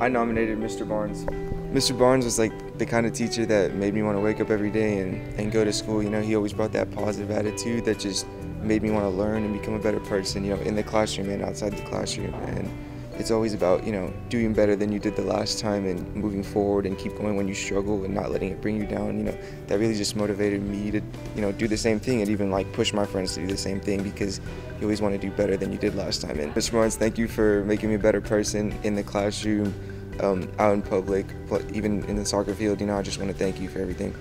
I nominated Mr. Barnes. Mr. Barnes was like the kind of teacher that made me want to wake up every day and, and go to school. You know, he always brought that positive attitude that just made me want to learn and become a better person, you know, in the classroom and outside the classroom. And it's always about, you know, doing better than you did the last time and moving forward and keep going when you struggle and not letting it bring you down. You know, that really just motivated me to, you know, do the same thing and even like push my friends to do the same thing because you always want to do better than you did last time. And Mr. Barnes, thank you for making me a better person in the classroom, um, out in public, but even in the soccer field. You know, I just want to thank you for everything.